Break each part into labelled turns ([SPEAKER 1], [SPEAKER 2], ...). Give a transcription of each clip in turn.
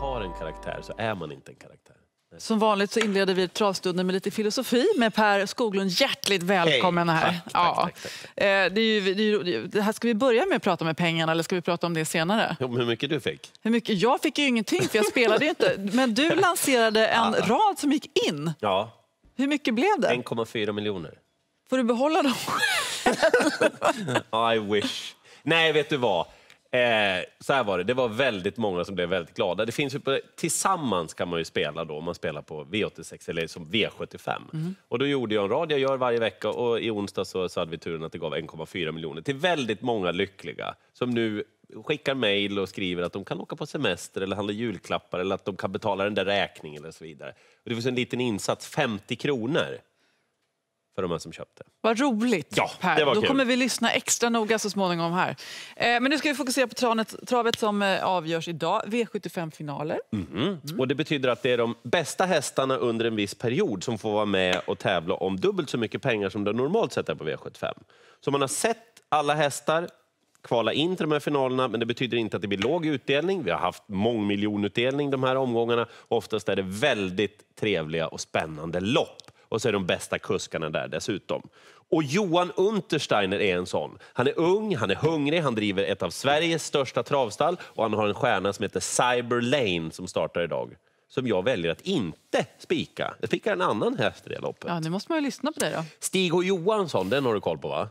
[SPEAKER 1] har en karaktär så är man inte en karaktär.
[SPEAKER 2] Som vanligt så inleder vi travstunden med lite filosofi med Per Skoglund. Hjärtligt välkommen
[SPEAKER 1] Hej.
[SPEAKER 2] här.
[SPEAKER 1] Tack, tack, tack, tack,
[SPEAKER 2] Eh, Det, är ju, det, är ju, det här ska vi börja med att prata med pengarna eller ska vi prata om det senare?
[SPEAKER 1] Jo, hur mycket du fick?
[SPEAKER 2] Hur mycket? Jag fick ju ingenting för jag spelade ju inte. Men du lanserade en rad som gick in.
[SPEAKER 1] Ja,
[SPEAKER 2] Hur mycket blev det?
[SPEAKER 1] 1,4 miljoner.
[SPEAKER 2] Får du behålla dem?
[SPEAKER 1] I wish. Nej, vet du vad? Eh, så här var det, det var väldigt många som blev väldigt glada. Det finns ju på, tillsammans kan man ju spela då, om man spelar på V86 eller som V75. Och då gjorde jag en rad, jag gör varje vecka och i onsdag så, så hade vi turen att det gav 1,4 miljoner till väldigt många lyckliga som nu skickar mejl och skriver att de kan åka på semester eller handla julklappar eller att de kan betala den där räkningen eller så vidare. Och det finns en liten insats, 50 kronor, för de här som köpte.
[SPEAKER 2] Vad roligt,
[SPEAKER 1] Ja,
[SPEAKER 2] Per.
[SPEAKER 1] det var
[SPEAKER 2] Då
[SPEAKER 1] kul.
[SPEAKER 2] kommer vi lyssna extra noga så småningom här. Eh, men nu ska vi fokusera på travet, travet som eh, avgörs idag. V75-finaler.
[SPEAKER 1] Och Det betyder att det är de bästa hästarna under en viss period som får vara med och tävla om dubbelt så mycket pengar som det normalt sett är på V75. Så man har sett alla hästar kvala in till de här finalerna, men det betyder inte att det blir låg utdelning. Vi har haft mångmiljonutdelning de här omgångarna. Oftast är det väldigt trevliga och spännande lopp. Och så är de bästa kuskarna där dessutom. Och Johan Untersteiner är en sån. Han är ung, han är hungrig, han driver ett av Sveriges största travstall och han har en stjärna som heter Cyber Lane som startar idag. Som jag väljer att inte spika. Jag spikar en annan häst i det loppet.
[SPEAKER 2] Ja, nu måste man ju lyssna på dig då.
[SPEAKER 1] Stig H Johansson, den har du koll på va?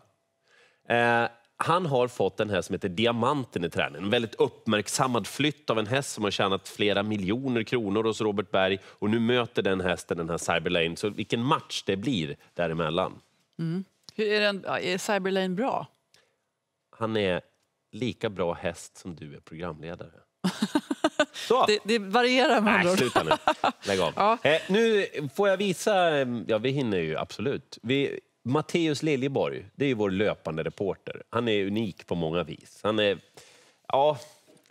[SPEAKER 1] Eh, han har fått en häst som heter Diamanten i träningen. En väldigt uppmärksammad flytt av en häst som har tjänat flera miljoner kronor hos Robert Berg. Och nu möter den hästen den här Cyberlane. Så vilken match det blir däremellan.
[SPEAKER 2] Hur är, den, är Cyberlane bra?
[SPEAKER 1] Han är lika bra häst som du är programledare. Så!
[SPEAKER 2] Det, det varierar med andra
[SPEAKER 1] sluta nu. Lägg av.
[SPEAKER 2] Ja.
[SPEAKER 1] Eh, nu får jag visa... Ja, vi hinner ju absolut. Vi, Matteus Liljeborg, det är ju vår löpande reporter. Han är unik på många vis. Han är, ja,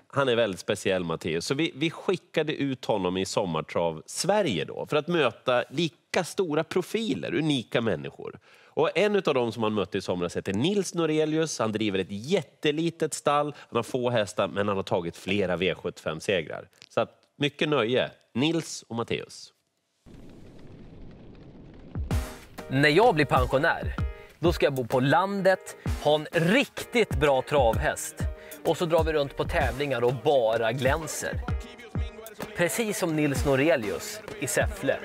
[SPEAKER 1] han är väldigt speciell, Matteus. Så vi, vi skickade ut honom i Sommartrav Sverige då, för att möta lika stora profiler, unika människor. Och en av dem som han mötte i somras heter Nils Norelius. Han driver ett jättelitet stall. Han har få hästar, men han har tagit flera V75-segrar. Så att, mycket nöje. Nils och Matteus.
[SPEAKER 3] När jag blir pensionär, då ska jag bo på landet, ha en riktigt bra travhäst och så drar vi runt på tävlingar och bara glänser. Precis som Nils Norelius i Säffle.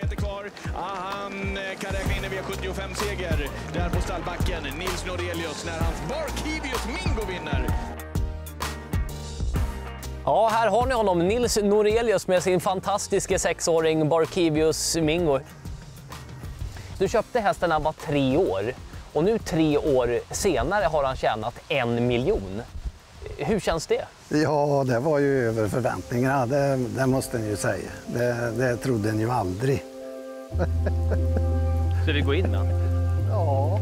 [SPEAKER 4] han kan räkna in en V75-seger där på stallbacken. Nils Norelius när hans Barkivius Mingo vinner.
[SPEAKER 3] Ja, här har ni honom, Nils Norelius med sin fantastiska sexåring Barkivius Mingo. Du köpte hästen när han var tre år och nu tre år senare har han tjänat en miljon. Hur känns det?
[SPEAKER 5] Ja, det var ju över förväntningarna, det, det måste ni ju säga. Det, det trodde ni ju aldrig.
[SPEAKER 3] Ska vi gå in med
[SPEAKER 5] Ja.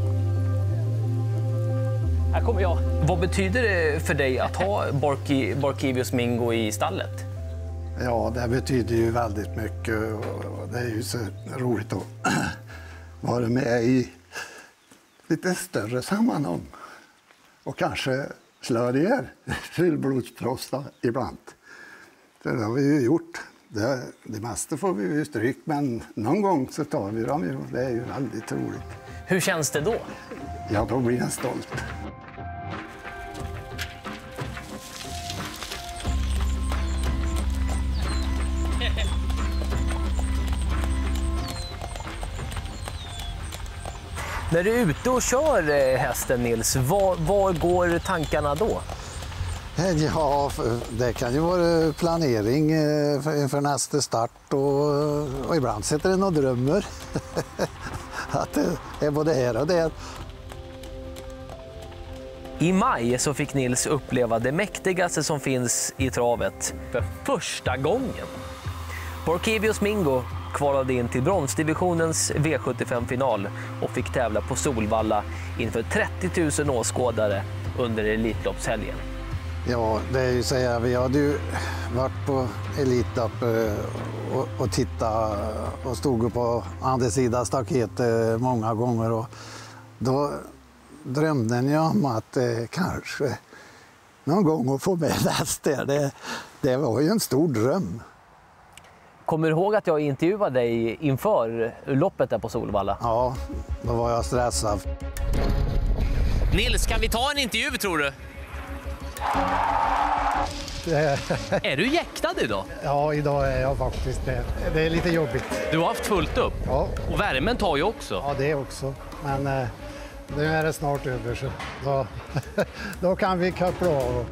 [SPEAKER 3] Här kommer jag. Vad betyder det för dig att ha Barki, Barkivius Mingo i stallet?
[SPEAKER 5] ja, det betyder ju väldigt mycket det är ju så roligt att vara med i lite större sammanhang. Och kanske slå er fullblodsproffs då, ibland. Så det har vi ju gjort. Det, det mesta får vi ju stryk, men någon gång så tar vi dem ju. Det är ju väldigt roligt.
[SPEAKER 3] Hur känns det då?
[SPEAKER 5] Ja, då blir jag stolt.
[SPEAKER 3] När du är ute och kör eh, hästen Nils, var, var går tankarna då?
[SPEAKER 5] Ja, för- det kan ju vara planering eh, för- inför nästa start och, och ibland sitter den och drömmer. Att det är både här och där.
[SPEAKER 3] I maj så fick Nils uppleva det mäktigaste som finns i travet för första gången. Borkivius Mingo kvalade in till bronsdivisionens V75-final och fick tävla på Solvalla inför 30 000 åskådare under Elitloppshelgen.
[SPEAKER 5] Ja, det är ju så här, vi hade ju varit på Elitlopp eh, och, och tittat och stod på andra sidan staketet eh, många gånger. Och då drömde jag om att eh, kanske någon gång att få med häst där. Det, det var ju en stor dröm.
[SPEAKER 3] Kommer du ihåg att jag intervjuade dig inför loppet där på Solvalla?
[SPEAKER 5] Ja, då var jag stressad.
[SPEAKER 3] Nils, kan vi ta en intervju tror du? är du jäktad idag?
[SPEAKER 6] Ja, idag är jag faktiskt det. Det är lite jobbigt.
[SPEAKER 3] Du har haft fullt upp.
[SPEAKER 6] Ja,
[SPEAKER 3] Och värmen tar ju också.
[SPEAKER 6] ja det också. Men eh, nu är det snart över så då, då kan vi koppla av.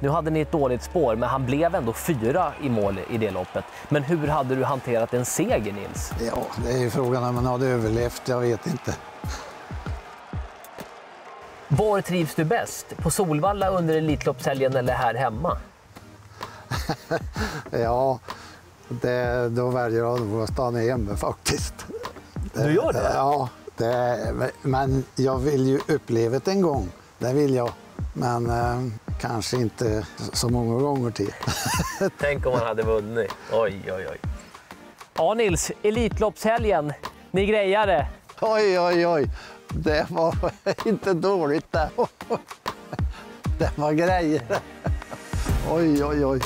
[SPEAKER 3] Nu hade ni ett dåligt spår, men han blev ändå fyra i mål i det loppet. Men hur hade du hanterat en seger, Nils?
[SPEAKER 5] Ja, det är ju frågan om man hade överlevt, jag vet inte.
[SPEAKER 3] Var trivs du bäst? På Solvalla under Elitloppshelgen eller här hemma?
[SPEAKER 5] Ja, det, då väljer jag nog att stanna hemma faktiskt.
[SPEAKER 3] Du gör det?
[SPEAKER 5] Ja, det, men jag vill ju uppleva det en gång. Det vill jag. Men eh, kanske inte så många gånger till.
[SPEAKER 3] Tänk om han hade vunnit. Oj, oj, oj. Ja, Nils, Elitloppshelgen. Ni grejar det.
[SPEAKER 5] Oj, oj, oj. Det var inte dåligt det. Det var grejer. Oj, oj, oj.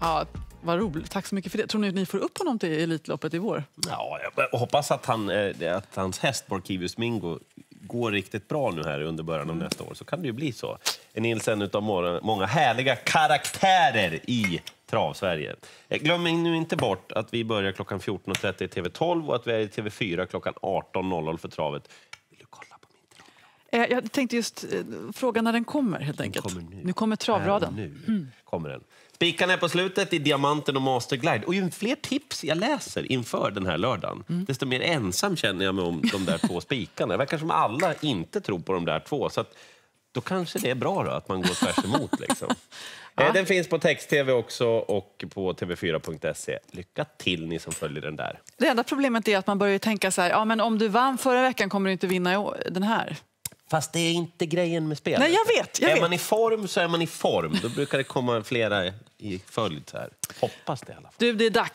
[SPEAKER 2] Ja, vad roligt. Tack så mycket för det. Tror ni att ni får upp honom till Elitloppet i vår?
[SPEAKER 1] Ja, jag hoppas att, han, eh, att hans häst Borkivius Mingo går riktigt bra nu här under början av nästa år. Så kan det ju bli så. En Nils en av många, härliga karaktärer i Trav-Sverige. Eh, Glöm nu inte bort att vi börjar klockan 14.30 i TV12 och att vi är i TV4 klockan 18.00 för travet. Vill du kolla på min trav?
[SPEAKER 2] Eh, Jag tänkte just eh, fråga när den kommer helt enkelt.
[SPEAKER 1] kommer nu.
[SPEAKER 2] nu kommer travraden.
[SPEAKER 1] Här nu kommer den. Spikarna är på slutet i Diamanten och Masterglide. Och ju fler tips jag läser inför den här lördagen, desto mer ensam känner jag mig om de där två spikarna. Det verkar som alla inte tror på de där två. Så att, då kanske det är bra då, att man går tvärs emot. Liksom. Eh, Den finns på text-tv också och på tv4.se. Lycka till ni som följer den där.
[SPEAKER 2] Det enda problemet är att man börjar tänka så här, ja men om du vann förra veckan kommer du inte vinna den här.
[SPEAKER 1] Fast det är inte grejen med spelet.
[SPEAKER 2] Nej, jag vet, jag
[SPEAKER 1] är
[SPEAKER 2] vet.
[SPEAKER 1] man i form så är man i form. Då brukar det komma flera i följd. Här. Hoppas det i alla fall.
[SPEAKER 2] Du, det är dags.